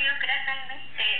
biografía